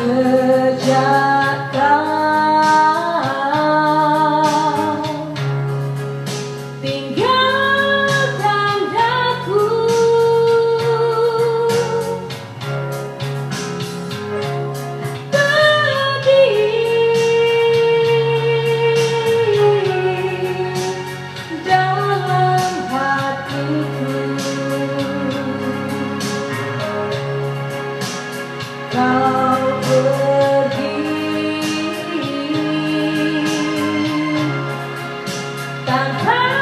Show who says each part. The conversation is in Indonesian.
Speaker 1: Sejak kau tinggalkan daku Pedih dalam hatiku time.